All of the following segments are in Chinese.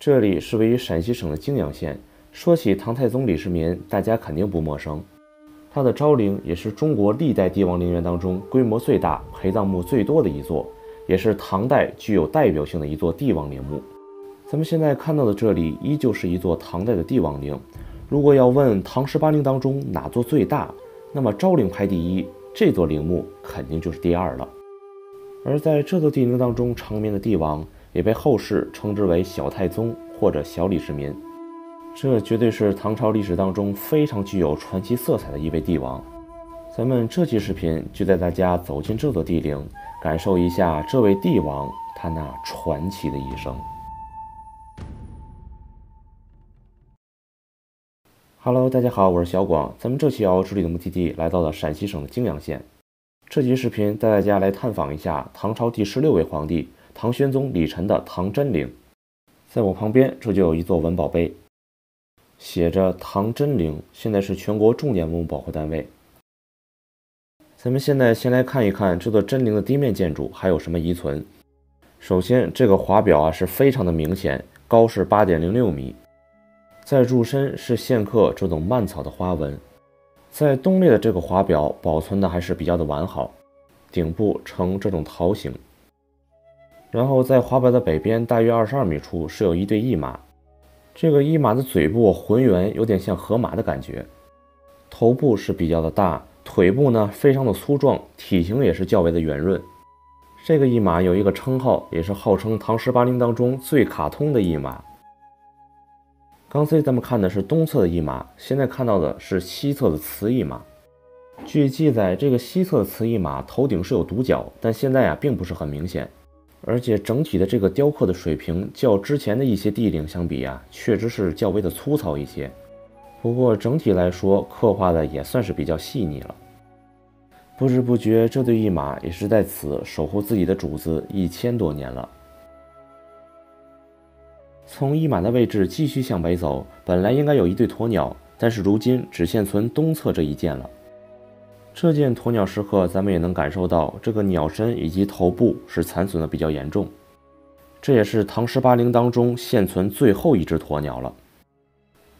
这里是位于陕西省的泾阳县。说起唐太宗李世民，大家肯定不陌生。他的昭陵也是中国历代帝王陵园当中规模最大、陪葬墓最多的一座，也是唐代具有代表性的一座帝王陵墓。咱们现在看到的这里，依旧是一座唐代的帝王陵。如果要问唐十八陵当中哪座最大，那么昭陵排第一，这座陵墓肯定就是第二了。而在这座帝陵当中，长眠的帝王也被后世称之为小太宗或者小李世民。这绝对是唐朝历史当中非常具有传奇色彩的一位帝王。咱们这期视频就带大家走进这座帝陵，感受一下这位帝王他那传奇的一生。Hello，大家好，我是小广。咱们这期要之旅的目的地来到了陕西省的泾阳县。这期视频带大家来探访一下唐朝第十六位皇帝唐玄宗李忱的唐真陵。在我旁边，这就有一座文保碑。写着唐真陵，现在是全国重点文物保护单位。咱们现在先来看一看这座真陵的地面建筑还有什么遗存。首先，这个华表啊是非常的明显，高是八点零六米，在柱身是线刻这种蔓草的花纹。在东列的这个华表保存的还是比较的完好，顶部呈这种桃形。然后在华表的北边大约二十二米处是有一对驿马。这个一马的嘴部浑圆，有点像河马的感觉，头部是比较的大，腿部呢非常的粗壮，体型也是较为的圆润。这个一马有一个称号，也是号称唐十八陵当中最卡通的一马。刚才咱们看的是东侧的一马，现在看到的是西侧的雌一马。据记载，这个西侧的雌一马头顶是有独角，但现在啊并不是很明显。而且整体的这个雕刻的水平，较之前的一些帝陵相比啊，确实是较为的粗糙一些。不过整体来说，刻画的也算是比较细腻了。不知不觉，这对一马也是在此守护自己的主子一千多年了。从一马的位置继续向北走，本来应该有一对鸵鸟，但是如今只现存东侧这一件了。这件鸵鸟石刻，咱们也能感受到这个鸟身以及头部是残损的比较严重。这也是唐十八陵当中现存最后一只鸵鸟了。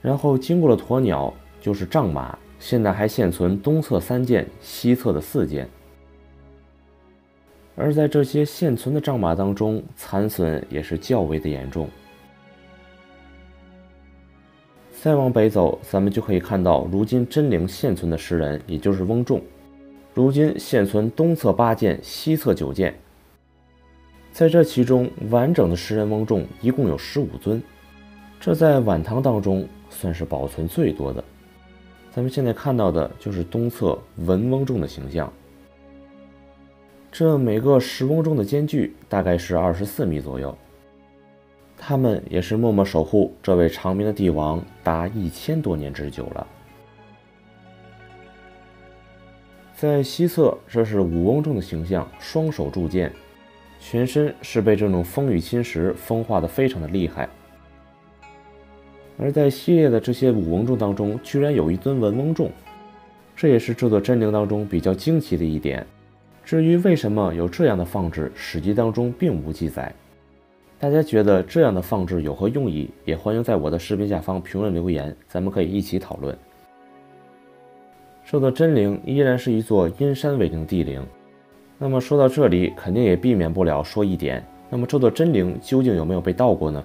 然后经过了鸵鸟，就是丈马，现在还现存东侧三件，西侧的四件。而在这些现存的丈马当中，残损也是较为的严重。再往北走，咱们就可以看到如今真陵现存的石人，也就是翁仲。如今现存东侧八件，西侧九件。在这其中，完整的石人翁仲一共有十五尊，这在晚唐当中算是保存最多的。咱们现在看到的就是东侧文翁仲的形象。这每个石翁仲的间距大概是二十四米左右。他们也是默默守护这位长眠的帝王达一千多年之久了。在西侧，这是武翁仲的形象，双手铸剑，全身是被这种风雨侵蚀，风化的非常的厉害。而在西列的这些武翁仲当中，居然有一尊文翁仲，这也是这座真陵当中比较惊奇的一点。至于为什么有这样的放置，史籍当中并无记载。大家觉得这样的放置有何用意？也欢迎在我的视频下方评论留言，咱们可以一起讨论。这座真陵依然是一座阴山为陵帝陵。那么说到这里，肯定也避免不了说一点：那么这座真陵究竟有没有被盗过呢？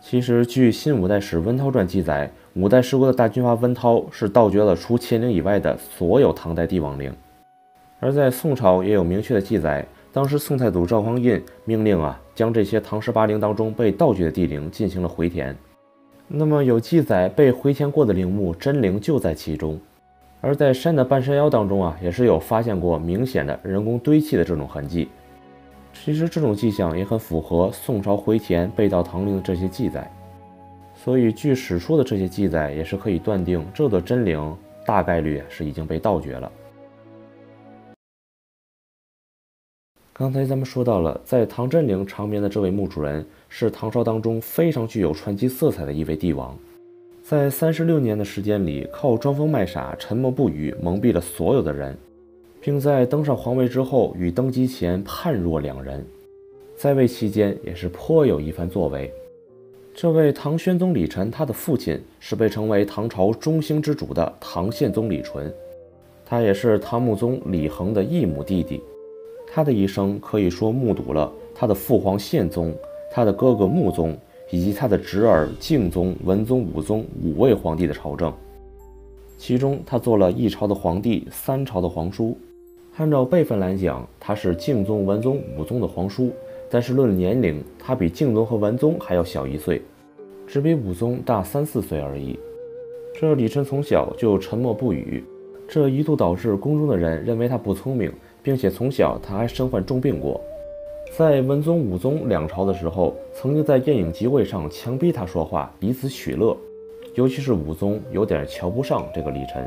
其实，据《新五代史温韬传》记载，五代十国的大军阀温韬是盗掘了除乾陵以外的所有唐代帝王陵。而在宋朝也有明确的记载。当时宋太祖赵匡胤命令啊，将这些唐十八陵当中被盗掘的帝陵进行了回填。那么有记载被回填过的陵墓真陵就在其中。而在山的半山腰当中啊，也是有发现过明显的人工堆砌的这种痕迹。其实这种迹象也很符合宋朝回填被盗唐陵的这些记载。所以据史书的这些记载，也是可以断定这座真陵大概率是已经被盗掘了。刚才咱们说到了，在唐真陵长眠的这位墓主人是唐朝当中非常具有传奇色彩的一位帝王，在三十六年的时间里，靠装疯卖傻、沉默不语蒙蔽了所有的人，并在登上皇位之后与登基前判若两人，在位期间也是颇有一番作为。这位唐宣宗李忱，他的父亲是被称为唐朝中兴之主的唐宪宗李纯，他也是唐穆宗李恒的异母弟弟。他的一生可以说目睹了他的父皇宪宗、他的哥哥穆宗以及他的侄儿敬宗、文宗、武宗五位皇帝的朝政。其中，他做了一朝的皇帝，三朝的皇叔。按照辈分来讲，他是敬宗、文宗、武宗的皇叔。但是论年龄，他比敬宗和文宗还要小一岁，只比武宗大三四岁而已。这李忱从小就沉默不语，这一度导致宫中的人认为他不聪明，并且从小他还身患重病过。在文宗、武宗两朝的时候，曾经在宴饮集会上强逼他说话，以此取乐。尤其是武宗有点瞧不上这个李忱。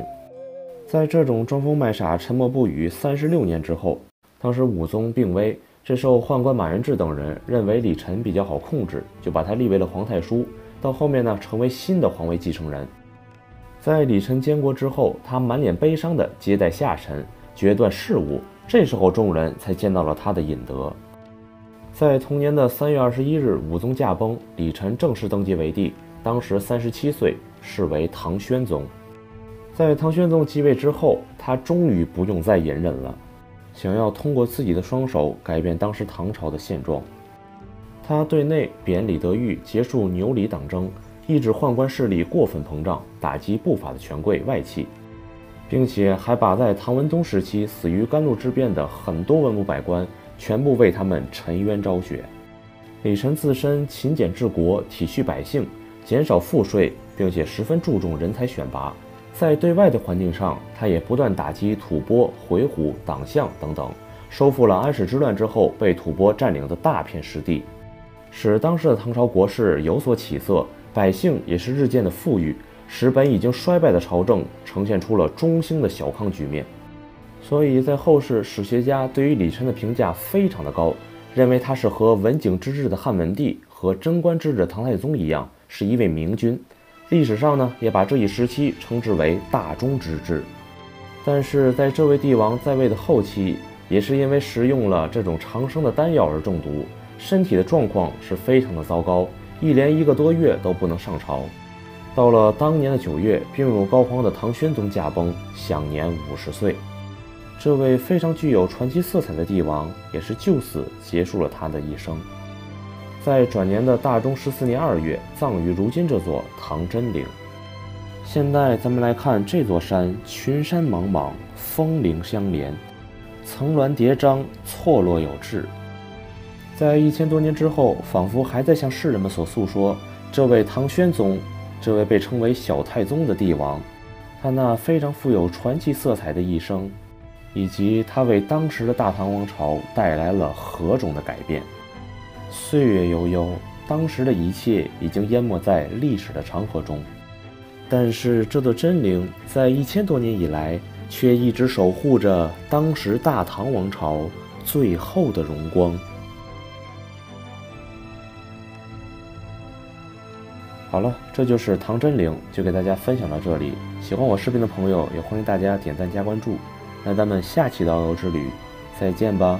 在这种装疯卖傻、沉默不语三十六年之后，当时武宗病危。这时候，宦官马元志等人认为李忱比较好控制，就把他立为了皇太叔。到后面呢，成为新的皇位继承人。在李忱监国之后，他满脸悲伤地接待下臣，决断事务。这时候，众人才见到了他的隐德。在同年的三月二十一日，武宗驾崩，李忱正式登基为帝，当时三十七岁，是为唐宣宗。在唐宣宗继位之后，他终于不用再隐忍了。想要通过自己的双手改变当时唐朝的现状，他对内贬李德裕，结束牛李党争，抑制宦官势力过分膨胀，打击不法的权贵外戚，并且还把在唐文宗时期死于甘露之变的很多文武百官全部为他们沉冤昭雪。李忱自身勤俭治国，体恤百姓，减少赋税，并且十分注重人才选拔。在对外的环境上，他也不断打击吐蕃、回鹘、党项等等，收复了安史之乱之后被吐蕃占领的大片失地，使当时的唐朝国势有所起色，百姓也是日渐的富裕，使本已经衰败的朝政呈现出了中兴的小康局面。所以在后世史学家对于李忱的评价非常的高，认为他是和文景之治的汉文帝和贞观之治的唐太宗一样，是一位明君。历史上呢，也把这一时期称之为大中之治。但是在这位帝王在位的后期，也是因为食用了这种长生的丹药而中毒，身体的状况是非常的糟糕，一连一个多月都不能上朝。到了当年的九月，病入膏肓的唐宣宗驾崩，享年五十岁。这位非常具有传奇色彩的帝王，也是就此结束了他的一生。在转年的大中十四年二月，葬于如今这座唐真陵。现在咱们来看这座山，群山莽莽，峰岭相连，层峦叠嶂，错落有致。在一千多年之后，仿佛还在向世人们所诉说这位唐宣宗，这位被称为小太宗的帝王，他那非常富有传奇色彩的一生，以及他为当时的大唐王朝带来了何种的改变。岁月悠悠，当时的一切已经淹没在历史的长河中，但是这座真陵在一千多年以来，却一直守护着当时大唐王朝最后的荣光。好了，这就是唐真陵，就给大家分享到这里。喜欢我视频的朋友，也欢迎大家点赞加关注。那咱们下期的遨游之旅，再见吧。